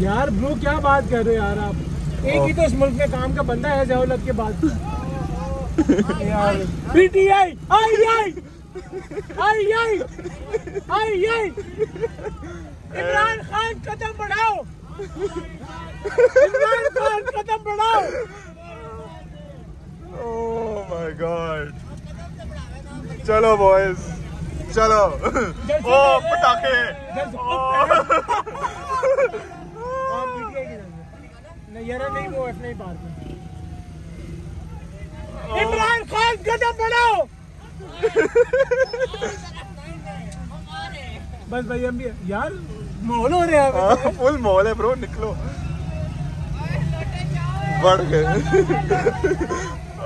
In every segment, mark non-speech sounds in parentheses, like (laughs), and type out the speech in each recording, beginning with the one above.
यार ब्रो क्या बात कर रहे हो यार आप? एक ही तो इस मुल्क में काम का बंदा है जवालत के बाद। यार पीटीआई आई आई आई आई आई आई इमरान खान कदम बढ़ाओ। इमरान खान कदम बढ़ाओ। ओह माय गॉड चलो बॉयज़ चलो। ओ पटाखे। नहीं वो एफ़ नहीं पार इमरान खान कदम बढ़ाओ बस भाई हम भी यार माहौल हो रहा है हाँ, फुल मॉल है ब्रो निकलो। बढ़ गए।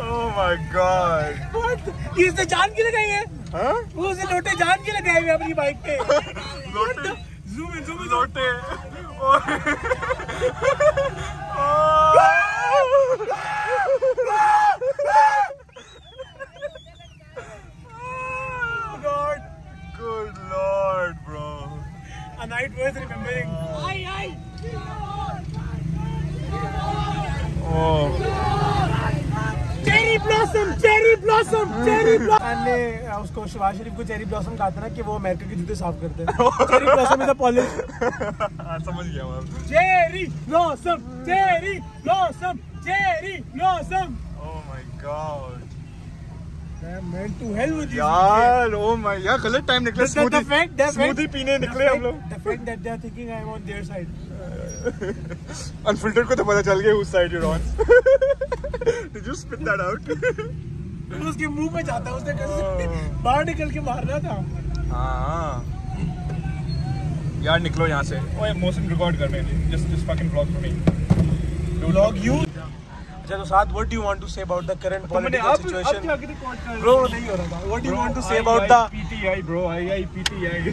ओह माय गॉड ये इसने जान की लगाई है? हाँ? वो उसे लोटे जान की लगाए हुए अपनी बाइक पे। (laughs) लोटे। Zoom in zoom in Lotay. Lord. Good Lord, bro. And I was remembering. Aye. Oh. Blossom cherry blossom cherry blossom ने उसको शहबाज शरीफ को चेरी ब्लॉसम कहा था ना कि वो अमेरिका के जूते साफ़ करते हैं। Cherry blossom is a polish समझ गया मैं cherry blossom cherry blossom cherry blossom Oh my god. मैं meant to hell with you. यार ओ माय यार गलत टाइम निकले स्मूदी स्मूदी पीने निकले हम लोग. अनफिल्टर्ड (laughs) को तो पता चल गया उस side you on Did you spit that out? मैं उसके मुँह में जाता उसने कैसे बाहर निकल के मार रहा था। हाँ। यार निकलो यहाँ से। ओए मोशन रिकॉर्ड कर मैंने just just fucking blog for me to blog you अच्छा तो साथ what you want to say about the current political situation bro नहीं हो रहा था। What you want to say about the PTI bro II PTI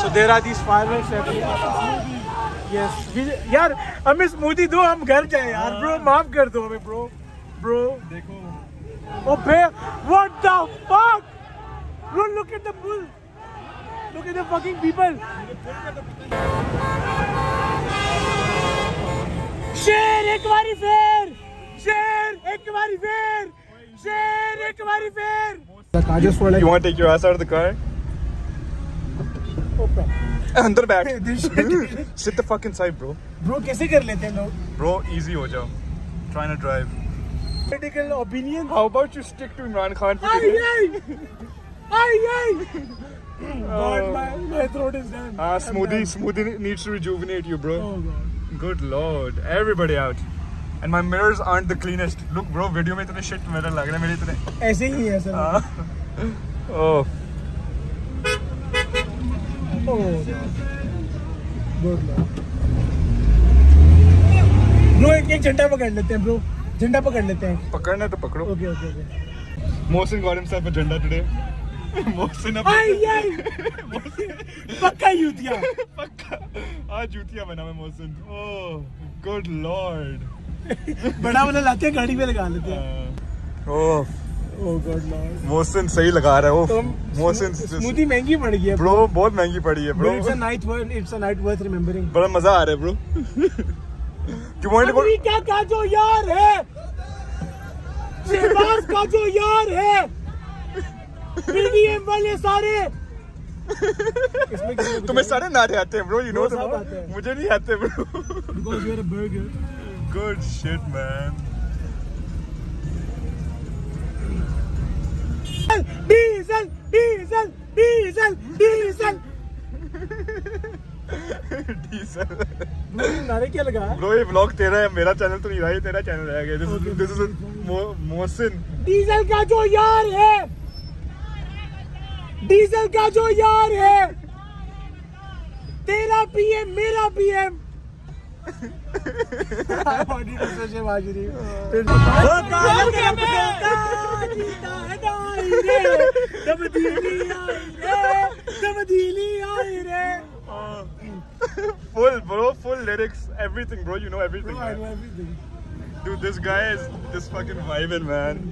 so there are these fireworks everywhere yes यार हम इस मोदी दो हम घर जाए यार। ब्रो माफ़ कर दो हमें bro ब्रो देखो Oh, bear! What the fuck? Bro, look at the bull. Look at the fucking people. शेर एक बारी फेर शेर एक बारी फेर शेर एक बारी फेर काजस वाला You want to take your ass out of the car? अंदर बैठ (laughs) Sit the fuck inside bro bro कैसे कर लेते हैं लोग Bro easy हो जाओ Trying to drive Political opinion How about you stick to Imran Khan for today? आई आई आई God, my, my throat is done. Ah, smoothie, smoothie needs to rejuvenate you, bro. Oh god. Good lord, everybody out. And my mirrors aren't the cleanest. Look, bro, video में इतने shit mirror लग रहे हैं मेरे इतने. ऐसे ही है सर Ah. Oh, ब्रो एक एक झंडा पकड़ लेते हैं ब्रो झंडा पकड़ लेते हैं पकड़ना है तो पकड़ो. Okay okay okay a agenda today. Mohsin अब आई आई (laughs) पक्का यूतिया पक्का आज जूतियाँ बना मैं Mohsin. Oh, good lord. बड़ा वाला लाते हैं गाड़ी में लगा लेते हैं Uh, oh, oh lord Mohsin सही लगा रहा है. तो Oh, Mohsin स्मूदी महँगी पड़ गई है bro बहुत महँगी पड़ी है bro. It's a night worth it's a night worth remembering बड़ा मज़ा आ रहा है bro. Go? अमेरिका का जो यार है? शहबाज का जो यार है? पीडीएम वाले सारे तुम्हें सारे नारे आते हैं ब्रो यू नो। मुझे नहीं आते bro because you're a burger. Good shit man diesel diesel diesel diesel ये नारे क्या लगा? ब्रो ये व्लॉग तेरा है मेरा चैनल तो नहीं रहा ये तेरा चैनल रह गया। This this is Mohsin diesel का जो यार है डीजल का जो यार है तेरा पीएम मेरा PM. (laughs) full bro full lyrics everything bro you know everything man. dude this guy is this fucking vibing man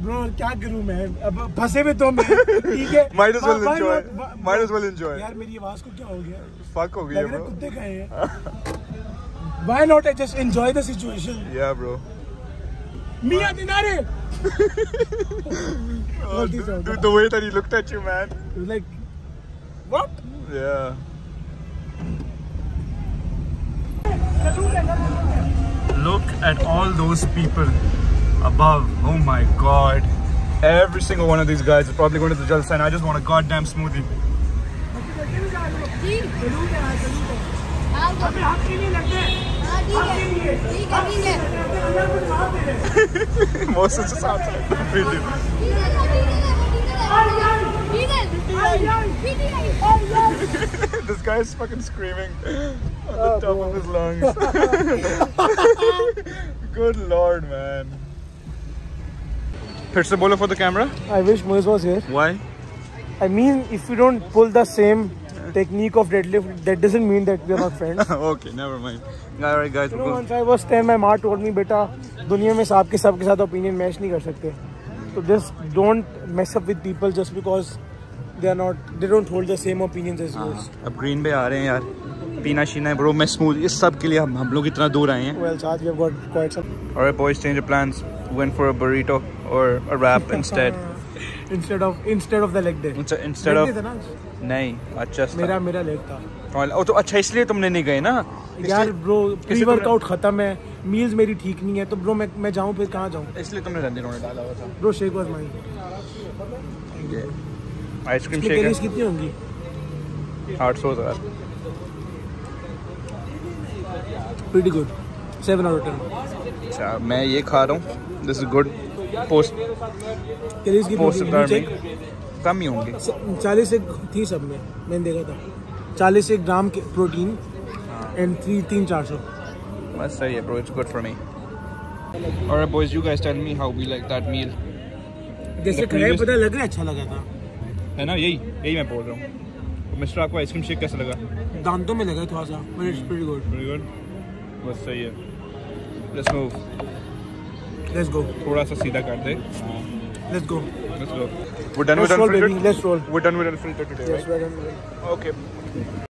bro क्या करूं मैं अब फंसे हुए तो मैं ठीक है might as well Why enjoy not? Why- might as well enjoy यार मेरी आवाज को क्या हो गया fuck हो गई लग है रहा है bro कुत्ते खाए हैं Why not I just enjoy the situation? Yeah, bro. Mia Dinare! (laughs) Oh, What is dude, that? dude, the way that he looked at you, man. It was like, what? Yeah. Look at all those people above. Oh my God. Every single one of these guys is probably going to the Jalsa and I just want a goddamn smoothie. (laughs) Most of us (laughs) outside this guy is fucking screaming on the top of his lungs. (laughs) (laughs) Good lord, man. फिर से बोलो for the camera. I wish Moise was here. Why? I mean, if we don't pull the same technique of deadlift, that doesn't mean that we're not friends. (laughs) okay, never mind. All right, guys. You we'll know, go. once I was 10, my mom told me, बेटा दुनिया में सबके सबके साथ opinion match नहीं कर सकते तो just don't mess up with people just because they are not they don't hold the same opinions as yours. अब ग्रीन पे आ रहे हैं यार पीना शीना है ब्रो मैं स्मूथ इस सब के लिए हम हम लोग इतना दूर आए हैं। Well, Saad, we have got quite some. Alright boys change your plans. Went for a burrito or a wrap (laughs) instead. (laughs) Instead of instead of the leg day. Instead- instead of नहीं अच्छा मेरा मेरा leg था. और तो अच्छा इसलिए तुमने नहीं गए ना? यार ब्रो प्री वर्कआउट खत्म है मील्स मेरी ठीक नहीं है तो ब्रो मैं मैं जाऊँ फिर कहाँ जाऊँ? इसलिए तुमने रणधीर ने डाला हुआ था। Bro shake was mine ice cream shake कितनी होंगी? आठ सौ हज़ार प्रीटी गुड 7 आउट 10 अच्छा मैं ये खा रहा हूँ। दिस इज़ गुड पोस्ट कितनी पोस्ट कम ही होंगे। चालीस एक थी सब में। मैंने देखा था। चालीस एक ग्राम के प्रोटीन एंड थ्री तीन चार सौ। बस सही है bro it's good for me. Alright boys you guys tell me how we like that meal. जैसे खाया पता लग रहा है अच्छा लगा था। है ना? यही यही मैं बोल रहा हूँ। मिस्टर आपको आइसक्रीम शेक कैसा लगा? दांतों में लगा थोड़ा सा but it's pretty good pretty good बस सही है। लेट्स मूव लेट्स गो थोड़ा सा सीधा कर दे। Let's go let's go we're done with let's roll baby unfiltered let's roll we're done with unfiltered today yes right? Very okay.